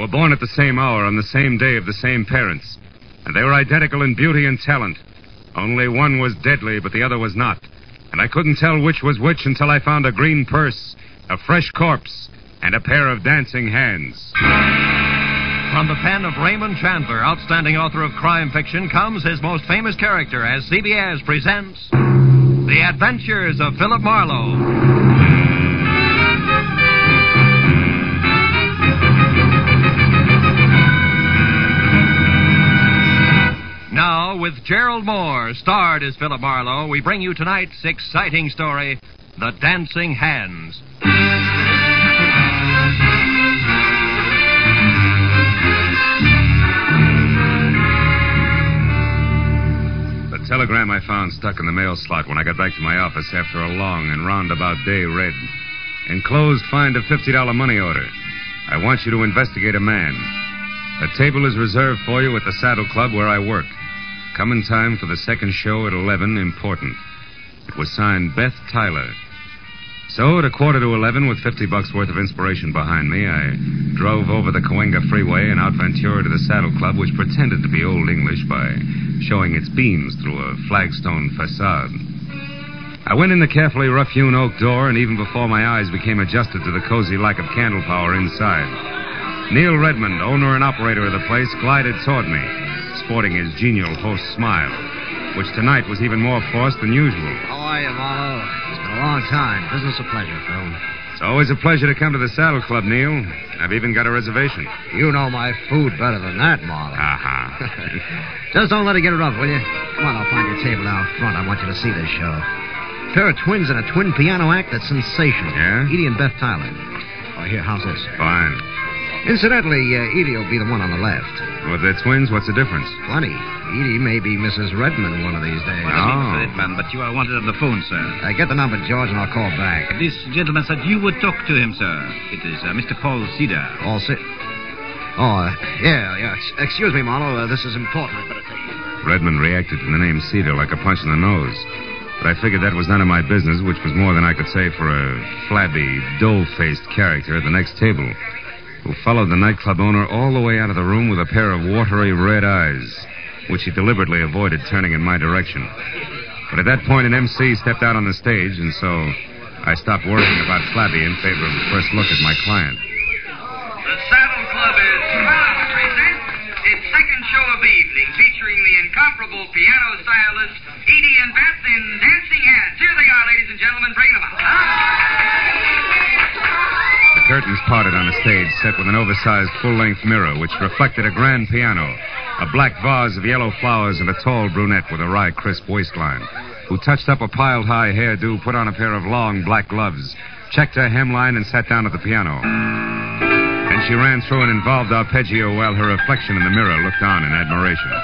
were born at the same hour on the same day of the same parents. And they were identical in beauty and talent. Only one was deadly, but the other was not. And I couldn't tell which was which until I found a green purse, a fresh corpse, and a pair of dancing hands. From the pen of Raymond Chandler, outstanding author of crime fiction, comes his most famous character as CBS presents The Adventures of Philip Marlowe. Now, with Gerald Mohr, starred as Philip Marlowe, we bring you tonight's exciting story The Dancing Hands. The telegram I found stuck in the mail slot when I got back to my office after a long and roundabout day read. Enclosed, find a $50 money order. I want you to investigate a man. A table is reserved for you at the Saddle Club where I work. Come in time for the second show at 11, important. It was signed Beth Tyler. So at a quarter to 11, with 50 bucks worth of inspiration behind me, I drove over the Cahuenga Freeway and out Ventura to the Saddle Club, which pretended to be Old English by showing its beams through a flagstone facade. I went in the carefully rough-hewn oak door, and even before my eyes became adjusted to the cozy lack of candle power inside, Neil Redmond, owner and operator of the place, glided toward me, sporting his genial host smile, which tonight was even more forced than usual. How are you, Marlowe? It's been a long time. Business a pleasure, Phil. It's always a pleasure to come to the Saddle Club, Neil. I've even got a reservation. You know my food better than that, Marlowe. Ha uh-huh. Just don't let it get rough, will you? Come on, I'll find your table out front. I want you to see this show. A Pair of twins in a twin piano act that's sensational. Yeah? Edie and Beth Tyler. Oh, here, how's this? Fine. Incidentally, uh, Edie will be the one on the left. With the twins, what's the difference? Funny. Edie may be Mrs. Redmond one of these days. What do you mean, Oh. Redmond, but you are wanted on the phone, sir. Uh, get the number, George, and I'll call back. This gentleman said you would talk to him, sir. It is uh, Mr. Paul Cedar. All set. Oh, uh, yeah, yeah. Excuse me, Marlowe. Uh, this is important. I better take it. Redmond reacted to the name Cedar like a punch in the nose. But I figured that was none of my business, which was more than I could say for a flabby, dull-faced character at the next table, who followed the nightclub owner all the way out of the room with a pair of watery red eyes, which he deliberately avoided turning in my direction. But at that point, an MC stepped out on the stage, and so I stopped worrying about Flabby in favor of a first look at my client. The Saddle Club is proud to present its second show of the evening, featuring the incomparable piano stylist Edie and Beth in Dancing Hands. Here they are, ladies and gentlemen. Bring them out. Curtains parted on a stage set with an oversized full-length mirror which reflected a grand piano, a black vase of yellow flowers, and a tall brunette with a wry, crisp waistline, who touched up a piled-high hairdo, put on a pair of long black gloves, checked her hemline, and sat down at the piano. Then she ran through an involved arpeggio while her reflection in the mirror looked on in admiration.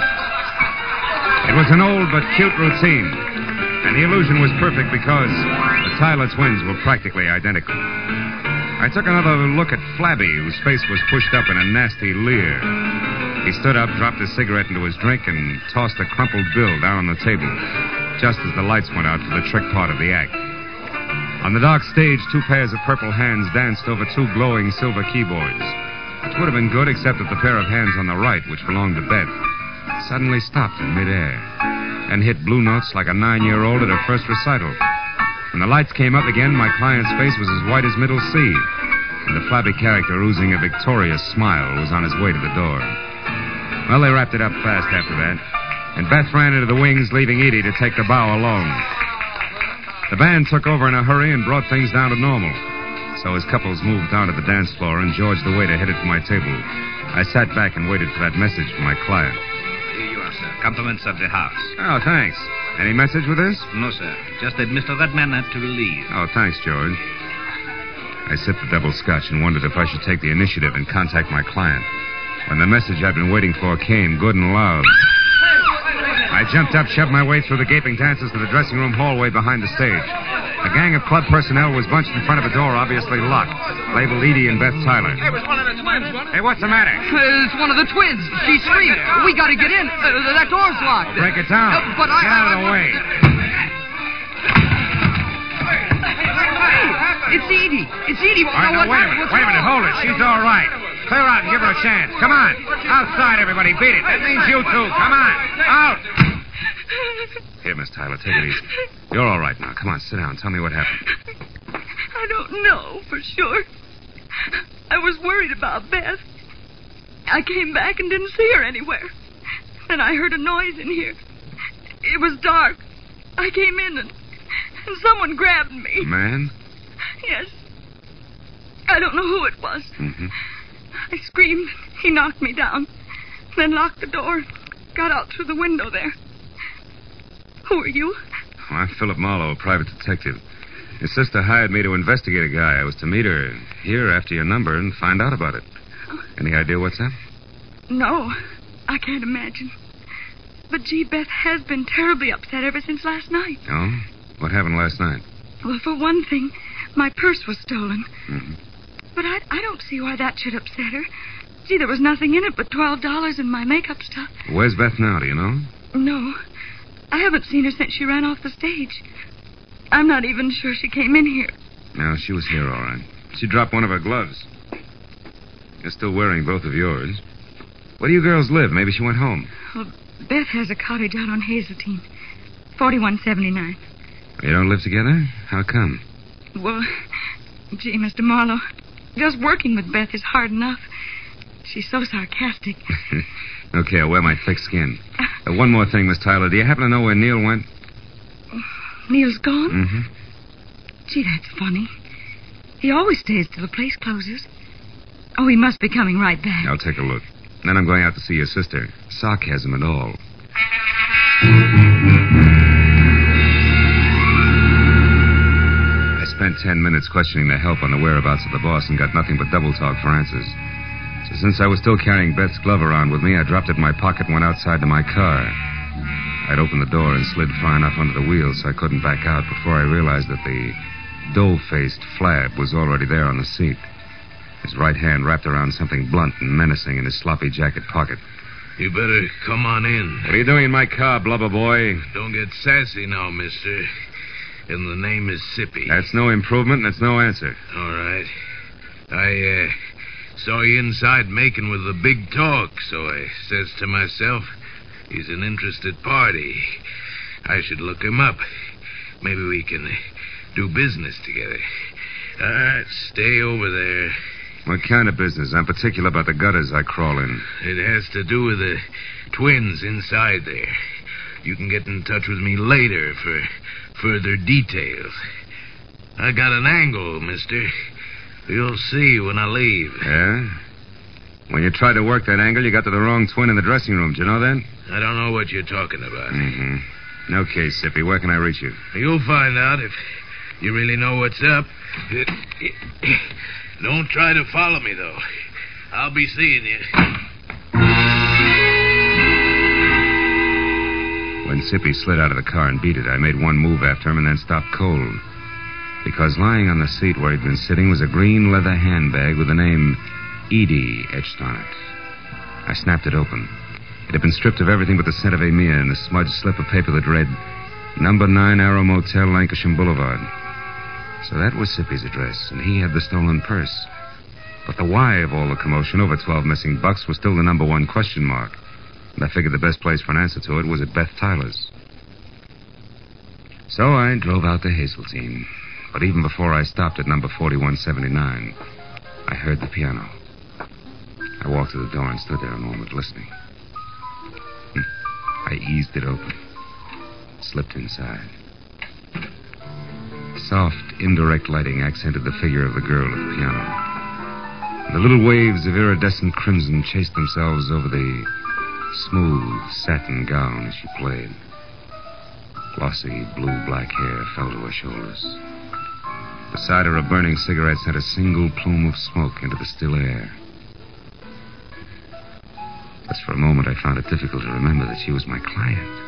It was an old but cute routine, and the illusion was perfect because the Tyler twins were practically identical. I took another look at Flabby, whose face was pushed up in a nasty leer. He stood up, dropped his cigarette into his drink, and tossed a crumpled bill down on the table, just as the lights went out for the trick part of the act. On the dark stage, two pairs of purple hands danced over two glowing silver keyboards, It would have been good except that the pair of hands on the right, which belonged to Beth, suddenly stopped in midair and hit blue notes like a nine-year-old at her first recital. When the lights came up again, my client's face was as white as Middle Sea, and the flabby character, oozing a victorious smile, was on his way to the door. Well, they wrapped it up fast after that, and Beth ran into the wings, leaving Edie to take the bow alone. The band took over in a hurry and brought things down to normal. So as couples moved down to the dance floor and George the waiter headed for my table, I sat back and waited for that message from my client. Here you are, sir. Compliments of the house. Oh, thanks. Any message with this? No, sir. Just that Mr. Redmond had to leave. Oh, thanks, George. I sipped the double scotch and wondered if I should take the initiative and contact my client. When the message I'd been waiting for came, good and loud. I jumped up, shoved my way through the gaping dancers to the dressing room hallway behind the stage. A gang of club personnel was bunched in front of a door, obviously locked, labeled Edie and Beth Tyler. It was one of the twins, Hey, what's the matter? It's one of the twins. She screamed. We got to get in. Uh, that door's locked. Break it down. Uh, but I. Get out of I- the way. It's Edie. It's Edie. All right, Now, now, what wait a minute. Wait a minute. Hold it. She's all right. Clear out and give her a chance. Come on. Outside, everybody. Beat it. That means you two. Come on. Out. Here, Miss Tyler, take it easy. You're all right now. Come on, sit down. Tell me what happened. I don't know for sure. I was worried about Beth. I came back and didn't see her anywhere. Then I heard a noise in here. It was dark. I came in and, and someone grabbed me. A Man? Yes. I don't know who it was. Mm-hmm. I screamed. He knocked me down. Then locked the door. Got out through the window there. Who are you? Oh, I'm Philip Marlowe, a private detective. Your sister hired me to investigate a guy. I was to meet her here after your number and find out about it. Any idea what's up? No, I can't imagine. But gee, Beth has been terribly upset ever since last night. Oh? What happened last night? Well, for one thing, my purse was stolen. Mm-hmm. But I, I don't see why that should upset her. Gee, there was nothing in it but twelve dollars and my makeup stuff. Where's Beth now, do you know? No, I haven't seen her since she ran off the stage. I'm not even sure she came in here. No, she was here all right. She dropped one of her gloves. You're still wearing both of yours. Where do you girls live? Maybe she went home. Well, Beth has a cottage out on Hazeltine, forty-one seventy-nine. You don't live together? How come? Well, gee, Mr. Marlowe, just working with Beth is hard enough. She's so sarcastic. okay, I'll wear my thick skin. Uh, one more thing, Miss Tyler. Do you happen to know where Neil went? Neil's gone? Mm-hmm. Gee, that's funny. He always stays till the place closes. Oh, he must be coming right back. I'll take a look. Then I'm going out to see your sister. Sarcasm and all. I spent ten minutes questioning the help on the whereabouts of the boss and got nothing but double talk for answers. So since I was still carrying Beth's glove around with me, I dropped it in my pocket and went outside to my car. I'd opened the door and slid far enough under the wheel so I couldn't back out before I realized that the dough-faced Flab was already there on the seat. His right hand wrapped around something blunt and menacing in his sloppy jacket pocket. You better come on in. What are you doing in my car, blubber boy? Don't get sassy now, mister. And the name is Sippy. That's no improvement, and it's no answer. All right. I, uh, saw you inside making with the big talk, so I says to myself, he's an interested party. I should look him up. Maybe we can do business together. All right, stay over there. What kind of business? I'm particular about the gutters I crawl in. It has to do with the twins inside there. You can get in touch with me later for further details. I got an angle, mister. You'll see when I leave. Yeah? When you tried to work that angle, you got to the wrong twin in the dressing room. Do you know that? I don't know what you're talking about. Mm-hmm. Okay, Sippy. Where can I reach you? You'll find out if you really know what's up. Don't try to follow me, though. I'll be seeing you. When Sippy slid out of the car and beat it, I made one move after him and then stopped cold. Because lying on the seat where he'd been sitting was a green leather handbag with the name Edie etched on it. I snapped it open. It had been stripped of everything but the scent of Emir and the smudged slip of paper that read, Number 9 Arrow Motel, Lankershim Boulevard. So that was Sippy's address, and he had the stolen purse. But the why of all the commotion over 12 missing bucks was still the number one question mark. And I figured the best place for an answer to it was at Beth Tyler's. So I drove out to Hazeltine. But even before I stopped at number 4179, I heard the piano. I walked to the door and stood there a moment listening. Hmm. I eased it open, slipped inside. Soft, indirect lighting accented the figure of the girl at the piano. The little waves of iridescent crimson chased themselves over the smooth satin gown as she played. Glossy blue black hair fell to her shoulders. Beside her, a burning cigarette sent a single plume of smoke into the still air. Just for a moment, I found it difficult to remember that she was my client.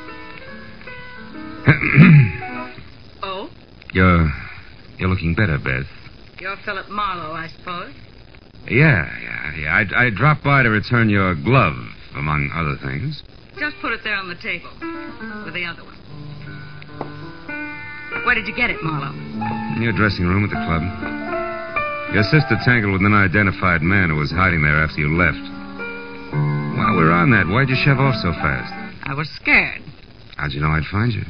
Oh? you're, you're looking better, Beth. You're Philip Marlowe, I suppose. Yeah, yeah, yeah. I, I dropped by to return your glove, among other things. Just put it there on the table with the other one. Where did you get it, Marlowe? In your dressing room at the club. Your sister tangled with an unidentified man who was hiding there after you left. While we're on that, why'd you shove off so fast? I was scared. How'd you know I'd find you?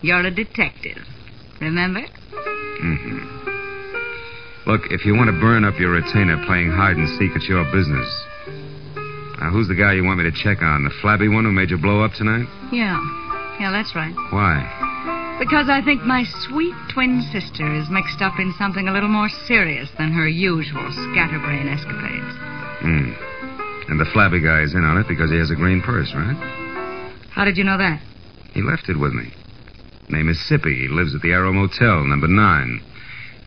You're a detective. Remember? Mm-hmm. Look, if you want to burn up your retainer playing hide and seek, it's your business. Now, who's the guy you want me to check on? The flabby one who made you blow up tonight? Yeah. Yeah, that's right. Why? Because I think my sweet twin sister is mixed up in something a little more serious than her usual scatterbrain escapades. Hmm. And the flabby guy is in on it because he has a green purse, right? How did you know that? He left it with me. Name is Sippy. He lives at the Arrow Motel, number nine.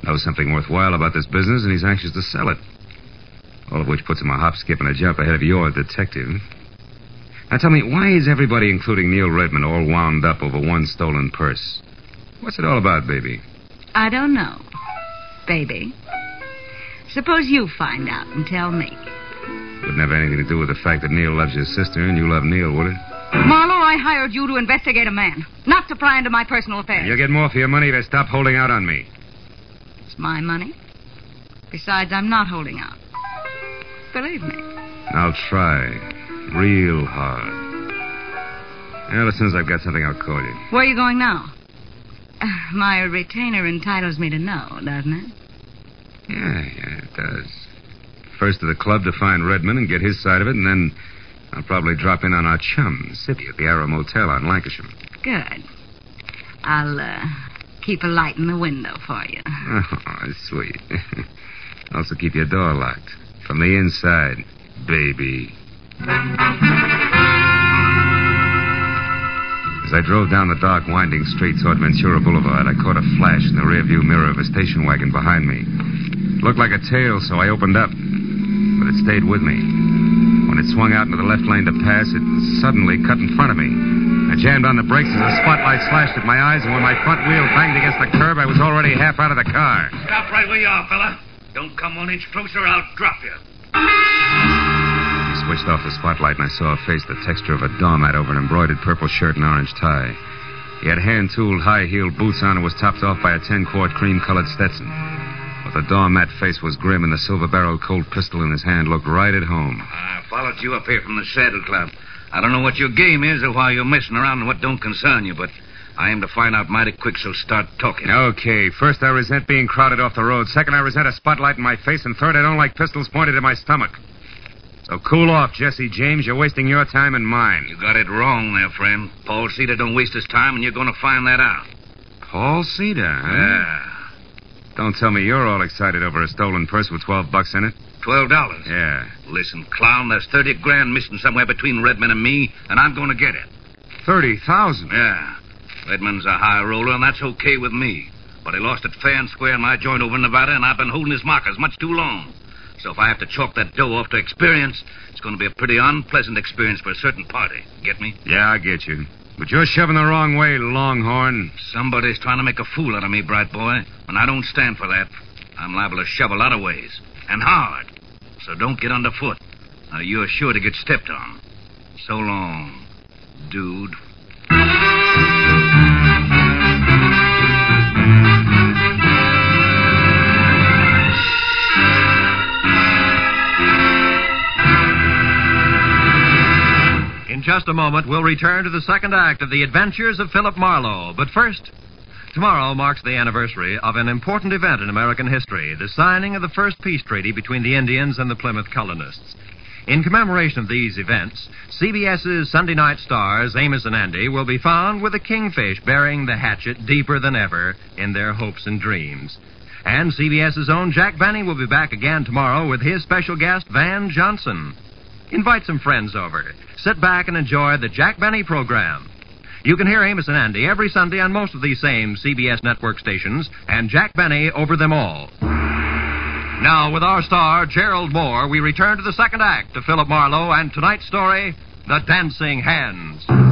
Knows something worthwhile about this business, and he's anxious to sell it. All of which puts him a hop, skip, and a jump ahead of your detective. Now tell me, why is everybody, including Neil Redmond, all wound up over one stolen purse? What's it all about, baby? I don't know. Baby. Suppose you find out and tell me. Wouldn't have anything to do with the fact that Neil loves your sister and you love Neil, would it? Marlowe, I hired you to investigate a man, not to pry into my personal affairs. You'll get more for your money if you stop holding out on me. It's my money. Besides, I'm not holding out. Believe me. I'll try. Real hard. Well, as soon as I've got something, I'll call you. Where are you going now? Uh, my retainer entitles me to know, doesn't it? Yeah, yeah, it does. First to the club to find Redmond and get his side of it, and then I'll probably drop in on our chum, Sippy, at the Arrow Motel on Lankershim. Good. I'll uh, keep a light in the window for you. Oh, sweet. also keep your door locked. From the inside, baby. As I drove down the dark, winding street toward Ventura Boulevard, I caught a flash in the rearview mirror of a station wagon behind me. It looked like a tail, so I opened up. But it stayed with me. When it swung out into the left lane to pass, it suddenly cut in front of me. I jammed on the brakes as the spotlight flashed at my eyes, and when my front wheel banged against the curb, I was already half out of the car. Stop right where you are, fella. Don't come one inch closer, I'll drop you. He switched off the spotlight, and I saw a face the texture of a doormat over an embroidered purple shirt and orange tie. He had hand tooled, high heeled boots on and was topped off by a 10 quart cream colored Stetson. But the doormat face was grim, and the silver barreled Colt pistol in his hand looked right at home. I followed you up here from the Saddle Club. I don't know what your game is or why you're messing around and what don't concern you, but I aim to find out mighty quick, so start talking. Okay, first I resent being crowded off the road. Second, I resent a spotlight in my face. And third, I don't like pistols pointed at my stomach. So cool off, Jesse James. You're wasting your time and mine. You got it wrong there, friend. Paul Cedar don't waste his time, and you're going to find that out. Paul Cedar, huh? Yeah. Don't tell me you're all excited over a stolen purse with 12 bucks in it. Twelve dollars. Yeah. Listen, clown, there's thirty grand missing somewhere between Redmond and me, and I'm going to get it. 30,000. Yeah. Redmond's a high roller, and that's okay with me. But he lost it fair and square in my joint over in Nevada, and I've been holding his markers much too long. So if I have to chalk that dough off to experience, it's going to be a pretty unpleasant experience for a certain party. Get me? Yeah, I get you. But you're shoving the wrong way, Longhorn. Somebody's trying to make a fool out of me, bright boy, and I don't stand for that. I'm liable to shove a lot of ways, and hard. So don't get underfoot. Now, you're sure to get stepped on. So long, dude. In just a moment, we'll return to the second act of The Adventures of Philip Marlowe. But first, tomorrow marks the anniversary of an important event in American history the signing of the first peace treaty between the Indians and the Plymouth colonists. In commemoration of these events, CBS's Sunday night stars, Amos and Andy, will be found with a kingfish burying the hatchet deeper than ever in their hopes and dreams. And CBS's own Jack Benny will be back again tomorrow with his special guest, Van Johnson. Invite some friends over. Sit back and enjoy the Jack Benny program. You can hear Amos and Andy every Sunday on most of these same CBS network stations, and Jack Benny over them all. Now, with our star, Gerald Mohr, we return to the second act of Philip Marlowe and tonight's story, The Dancing Hands.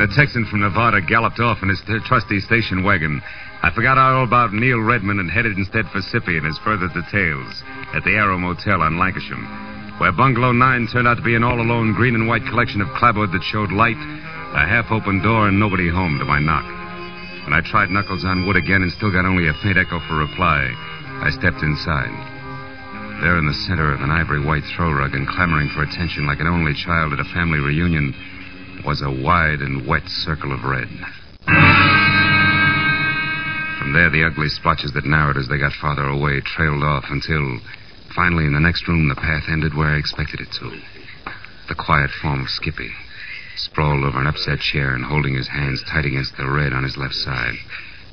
The Texan from Nevada galloped off in his trusty station wagon, I forgot all about Neil Redmond and headed instead for Sippy and his further details at the Arrow Motel on Lankershim. where Bungalow 9 turned out to be an all alone green and white collection of clapboard that showed light, a half open door, and nobody home to my knock. When I tried knuckles on wood again and still got only a faint echo for reply, I stepped inside. There in the center of an ivory white throw rug and clamoring for attention like an only child at a family reunion was a wide and wet circle of red. From there, the ugly splotches that narrowed as they got farther away trailed off until, finally, in the next room, the path ended where I expected it to. The quiet form of Sippy, sprawled over an upset chair and holding his hands tight against the red on his left side.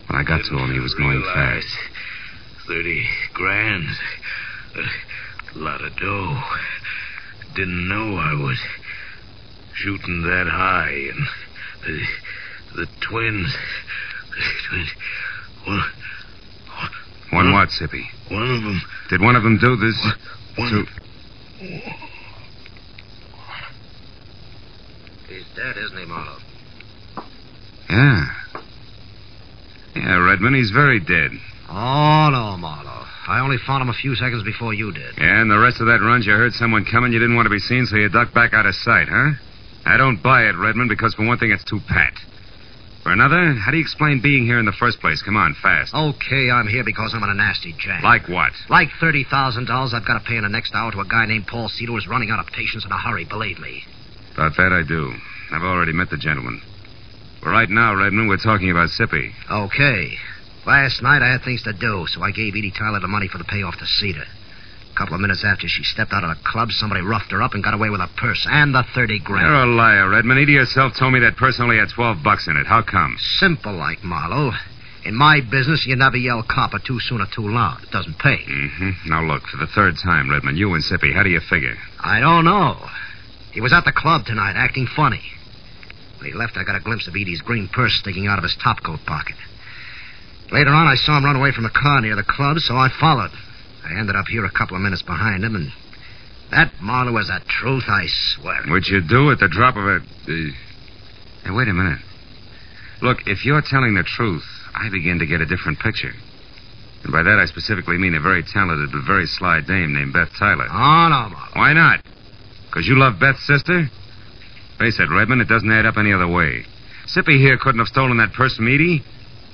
When I got to him, he was going fast. Thirty grand. A lot of dough. Didn't know I was shooting that high, and the, the twins. The twins. One, One what, Sippy? one of them. Did one of them do this? One. To... He's dead, isn't he, Marlowe? Yeah. Yeah, Redmond, he's very dead. Oh, no, Marlowe. I only found him a few seconds before you did. Yeah, and the rest of that run, you heard someone coming, you didn't want to be seen, so you ducked back out of sight, huh? I don't buy it, Redmond, because for one thing, it's too pat. For another, how do you explain being here in the first place? Come on, fast. Okay, I'm here because I'm in a nasty jam. Like what? Like $30,000 I've got to pay in the next hour to a guy named Paul Cedar who's running out of patience in a hurry, believe me. About that, I do. I've already met the gentleman. But right now, Redmond, we're talking about Sippy. Okay. Last night I had things to do, so I gave Edie Tyler the money for the payoff to Cedar. A couple of minutes after she stepped out of the club, somebody roughed her up and got away with her purse and the 30 grand. You're a liar, Redmond. Edie herself told me that purse only had 12 bucks in it. How come? Simple like, Marlowe. In my business, you never yell copper too soon or too loud. It doesn't pay. Mm-hmm. Now, look, for the third time, Redmond, you and Sippy, how do you figure? I don't know. He was at the club tonight, acting funny. When he left, I got a glimpse of Edie's green purse sticking out of his topcoat pocket. Later on, I saw him run away from the car near the club, so I followed. I ended up here a couple of minutes behind him, and that, Marlowe, was the truth, I swear. Which you do at the drop of a. Uh... Hey, wait a minute. Look, if you're telling the truth, I begin to get a different picture. And by that, I specifically mean a very talented but very sly dame named Beth Tyler. Oh, no, Marlowe. Why not? Because you love Beth's sister? Face it, Redmond, it doesn't add up any other way. Sippy here couldn't have stolen that purse from Edie.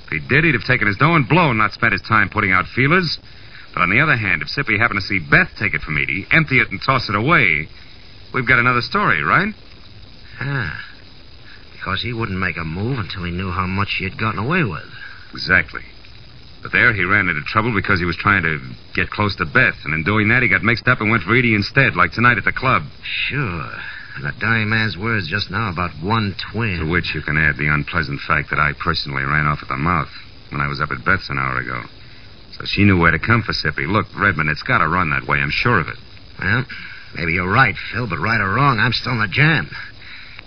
If he did, he'd have taken his dough and blown, not spent his time putting out feelers. But on the other hand, if Sippy happened to see Beth take it from Edie, empty it, and toss it away, we've got another story, right? Ah. Because he wouldn't make a move until he knew how much she had gotten away with. Exactly. But there he ran into trouble because he was trying to get close to Beth, and in doing that, he got mixed up and went for Edie instead, like tonight at the club. Sure. And a dying man's words just now about one twin. To which you can add the unpleasant fact that I personally ran off at the mouth when I was up at Beth's an hour ago. So she knew where to come for Sippy. Look, Redmond, it's got to run that way. I'm sure of it. Well, maybe you're right, Phil, but right or wrong, I'm still in the jam.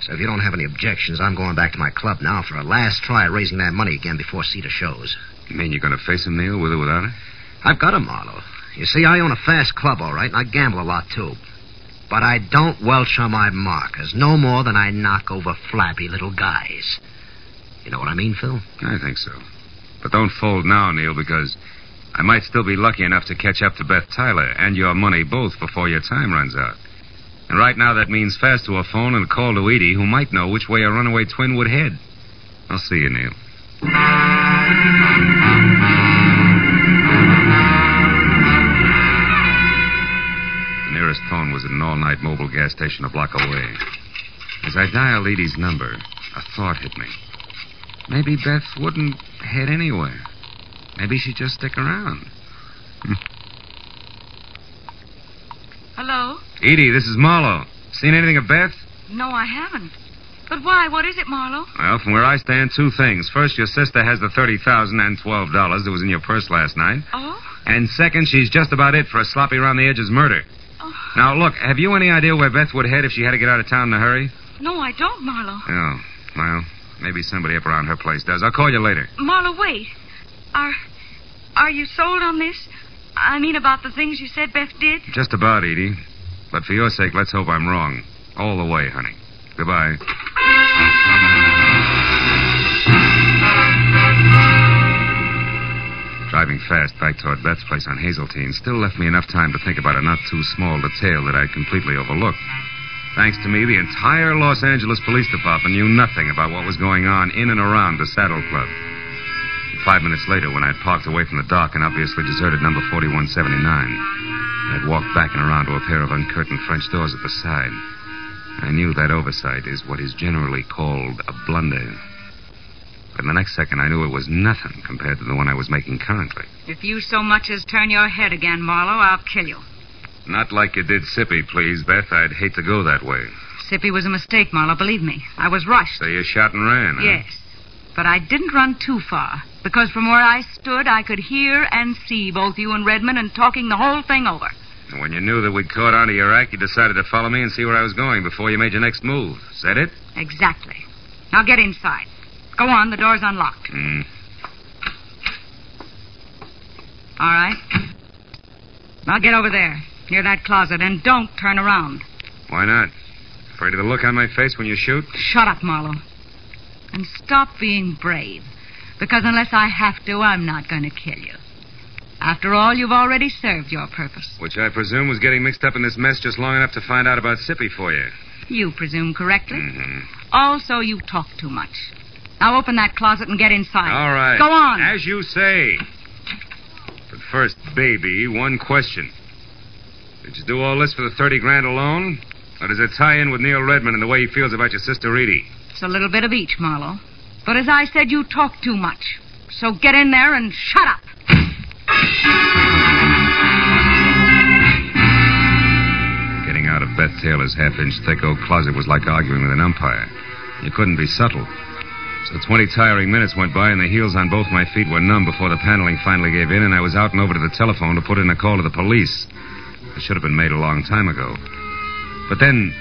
So if you don't have any objections, I'm going back to my club now for a last try at raising that money again before Cedar shows. You mean you're going to face him, Neil, with or without it? I've got a Marlowe. You see, I own a fast club, all right, and I gamble a lot, too. But I don't welch on my markers, no more than I knock over flabby little guys. You know what I mean, Phil? I think so. But don't fold now, Neil, because I might still be lucky enough to catch up to Beth Tyler and your money both before your time runs out. And right now that means fast to a phone and a call to Edie, who might know which way a runaway twin would head. I'll see you, Neil. The nearest phone was at an all-night mobile gas station a block away. As I dialed Edie's number, a thought hit me. Maybe Beth wouldn't head anywhere. Maybe she'd just stick around. Hello? Edie, this is Marlowe. Seen anything of Beth? No, I haven't. But why? What is it, Marlowe? Well, from where I stand, two things. First, your sister has the thirty thousand and twelve dollars that was in your purse last night. Oh? And second, she's just about it for a sloppy around the edges murder. Oh. Now, look, have you any idea where Beth would head if she had to get out of town in a hurry? No, I don't, Marlowe. Oh, well, maybe somebody up around her place does. I'll call you later. Marlowe, wait. Are are you sold on this? I mean about the things you said Beth did? Just about, Edie. But for your sake, let's hope I'm wrong. All the way, honey. Goodbye. Driving fast back toward Beth's place on Hazeltine still left me enough time to think about a not too small detail that I'd completely overlooked. Thanks to me, the entire Los Angeles Police Department knew nothing about what was going on in and around the Saddle Club. Five minutes later, when I'd parked away from the dock and obviously deserted number 4179, I'd walked back and around to a pair of uncurtained French doors at the side. I knew that oversight is what is generally called a blunder. But in the next second, I knew it was nothing compared to the one I was making currently. If you so much as turn your head again, Marlowe, I'll kill you. Not like you did Sippy, please, Beth. I'd hate to go that way. Sippy was a mistake, Marlowe, believe me. I was rushed. So you shot and ran, huh? Yes. But I didn't run too far, because from where I stood, I could hear and see both you and Redmond and talking the whole thing over. And when you knew that we'd caught on to your act, you decided to follow me and see where I was going before you made your next move. Is that it? Exactly. Now get inside. Go on, the door's unlocked. Hmm. All right. Now get over there, near that closet, and don't turn around. Why not? Afraid of the look on my face when you shoot? Shut up, Marlowe. And stop being brave. Because unless I have to, I'm not going to kill you. After all, you've already served your purpose. Which I presume was getting mixed up in this mess just long enough to find out about Sippy for you. You presume correctly. Mm-hmm. Also, you talk too much. Now open that closet and get inside. All right. Go on. As you say. But first, baby, one question. Did you do all this for the 30 grand alone? Or does it tie in with Neil Redmond and the way he feels about your sister Edie? A little bit of each, Marlowe. But as I said, you talk too much. So get in there and shut up. Getting out of Beth Tyler's half inch thick oak closet was like arguing with an umpire. You couldn't be subtle. So 20 tiring minutes went by, and the heels on both my feet were numb before the paneling finally gave in, and I was out and over to the telephone to put in a call to the police. It should have been made a long time ago. But then,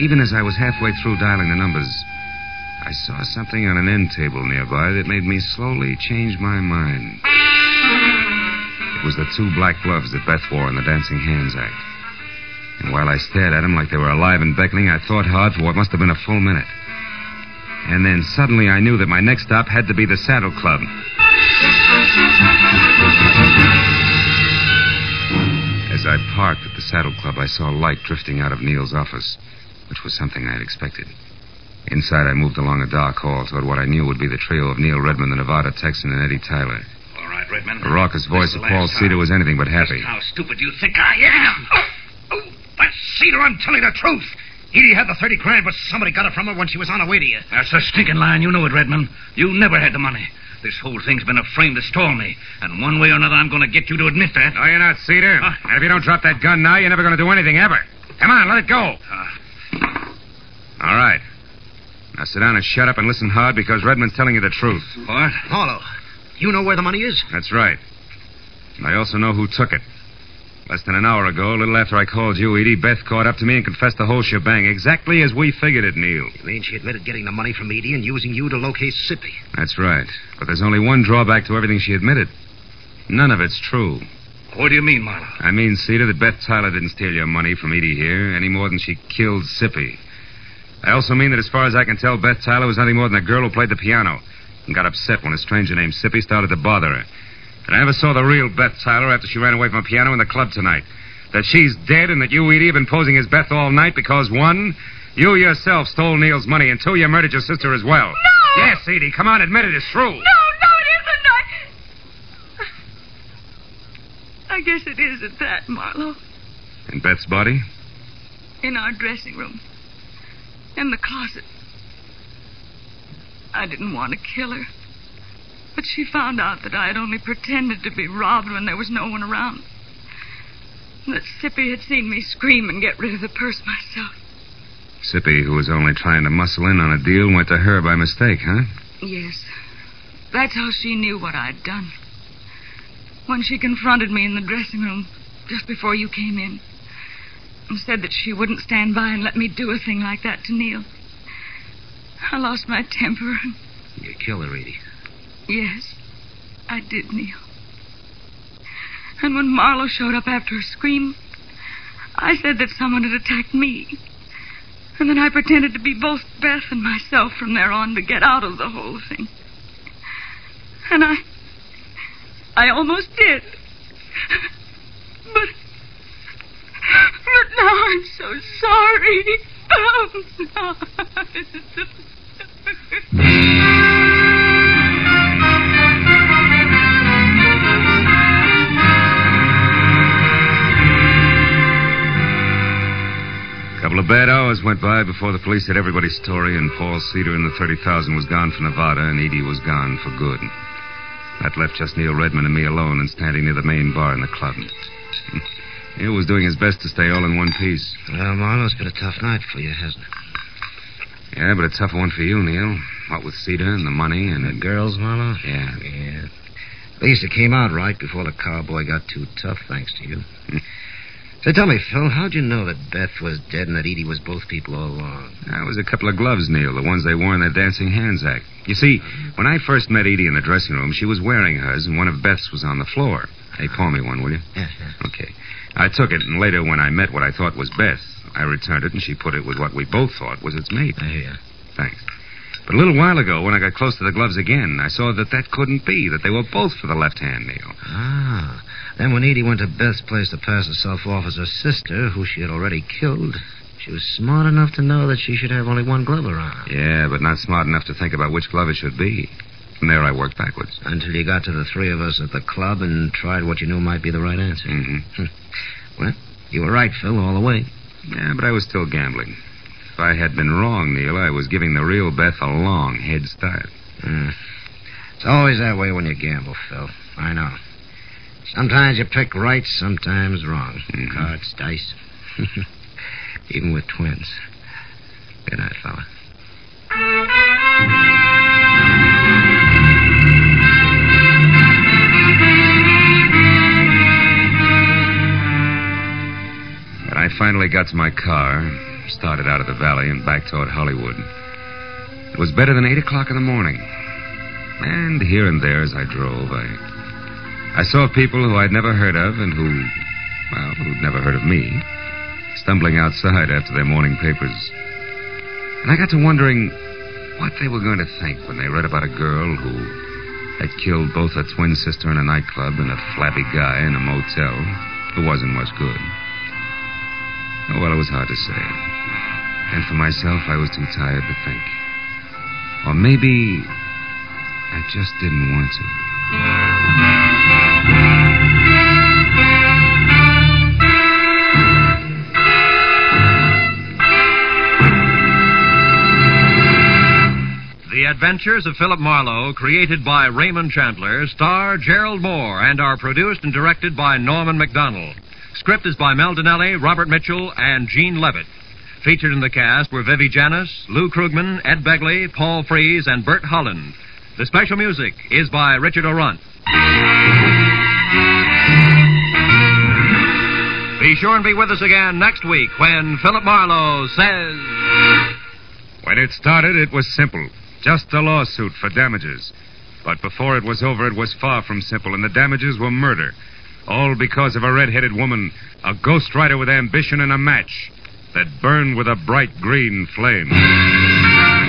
even as I was halfway through dialing the numbers, I saw something on an end table nearby that made me slowly change my mind. It was the two black gloves that Beth wore in the Dancing Hands Act. And while I stared at them like they were alive and beckoning, I thought hard for what must have been a full minute. And then suddenly I knew that my next stop had to be the Saddle Club. As I parked at the Saddle Club, I saw light drifting out of Neil's office, which was something I had expected. Inside, I moved along a dark hall toward what I knew would be the trio of Neil Redmond, the Nevada Texan, and Edie Tyler. All right, Redmond. The raucous voice of Paul Cedar was anything but happy. How stupid do you think I am? Oh, oh, that's Cedar. I'm telling the truth. Edie had the 30 grand, but somebody got it from her when she was on her way to you. That's a stinking lie, and you know it, Redmond. You never had the money. This whole thing's been a frame to stall me. And one way or another, I'm going to get you to admit that. No, you're not, Cedar. Huh? And if you don't drop that gun now, you're never going to do anything ever. Come on, let it go. Uh, All right. Now sit down and shut up and listen hard because Redmond's telling you the truth. what? Marlowe, you know where the money is? That's right. And I also know who took it. Less than an hour ago, a little after I called you, Edie, Beth caught up to me and confessed the whole shebang, exactly as we figured it, Neil. You mean she admitted getting the money from Edie and using you to locate Sippy? That's right. But there's only one drawback to everything she admitted. None of it's true. What do you mean, Marlowe? I mean, Cedar, that Beth Tyler didn't steal your money from Edie here any more than she killed Sippy. I also mean that as far as I can tell, Beth Tyler was nothing more than a girl who played the piano and got upset when a stranger named Sippy started to bother her. That I never saw the real Beth Tyler after she ran away from a piano in the club tonight. That she's dead and that you, Edie, have been posing as Beth all night because, one, you yourself stole Neil's money, and two, you murdered your sister as well. No! Yes, Edie, come on, admit it, it's true. No, no, it isn't. I. I guess it isn't that, Marlowe. In Beth's body? In our dressing room. In the closet. I didn't want to kill her. But she found out that I had only pretended to be robbed when there was no one around. And that Sippy had seen me scream and get rid of the purse myself. Sippy, who was only trying to muscle in on a deal, went to her by mistake, huh? Yes. That's how she knew what I'd done. When she confronted me in the dressing room just before you came in and said that she wouldn't stand by and let me do a thing like that to Neil. I lost my temper and You killed her, Edie. Yes, I did, Neil. And when Marlowe showed up after her scream, I said that someone had attacked me. And then I pretended to be both Beth and myself from there on to get out of the whole thing. And I. I almost did. But. But now I'm so sorry. Couple of bad hours went by before the police had everybody's story, and Paul Cedar and the 30,000 was gone for Nevada, and Edie was gone for good. That left just Neil Redmond and me alone and standing near the main bar in the club. Neil was doing his best to stay all in one piece. Well, Marlowe's been a tough night for you, hasn't it? Yeah, but a tough one for you, Neil. What with Cedar and the money and The girls, Marlowe? Yeah. Yeah. At least it came out right before the cowboy got too tough, thanks to you. so tell me, Phil, how'd you know that Beth was dead and that Edie was both people all along? That was a couple of gloves, Neil, the ones they wore in their Dancing Hands act. You see, when I first met Edie in the dressing room, she was wearing hers, and one of Beth's was on the floor. Hey, pawn me one, will you? Yeah, yeah. Okay. I took it, and later, when I met what I thought was Beth, I returned it, and she put it with what we both thought was its mate. I hear. Thanks. But a little while ago, when I got close to the gloves again, I saw that that couldn't be, that they were both for the left hand, Neil. Ah. Then when Edie went to Beth's place to pass herself off as her sister, who she had already killed, she was smart enough to know that she should have only one glove around. Yeah, but not smart enough to think about which glove it should be. From there, I worked backwards. Until you got to the three of us at the club and tried what you knew might be the right answer. Mm-hmm. Well, you were right, Phil, all the way. Yeah, but I was still gambling. If I had been wrong, Neil, I was giving the real Beth a long head start. Hmm. It's always that way when you gamble, Phil. I know. Sometimes you pick right, sometimes wrong. Mhm. Cards, dice. Even with twins. Good night, fella. Finally got to my car, started out of the valley and back toward Hollywood. It was better than 8 o'clock in the morning. And here and there as I drove, I, I saw people who I'd never heard of and who, well, who'd never heard of me, stumbling outside after their morning papers. And I got to wondering what they were going to think when they read about a girl who had killed both her twin sister in a nightclub and a flabby guy in a motel who wasn't much good. Well, it was hard to say. And for myself, I was too tired to think. Or maybe I just didn't want to. The Adventures of Philip Marlowe, created by Raymond Chandler, star Gerald Mohr, and are produced and directed by Norman Macdonnell. Script is by Mel Dinelli, Robert Mitchell, and Gene Levitt. Featured in the cast were Vivi Janiss, Lou Krugman, Ed Begley, Paul Frees, and Bert Holland. The special music is by Richard Aurandt. Be sure and be with us again next week when Philip Marlowe says. When it started, it was simple. Just a lawsuit for damages. But before it was over, it was far from simple, and the damages were murder. All because of a red-headed woman, a ghostwriter with ambition and a match that burned with a bright green flame.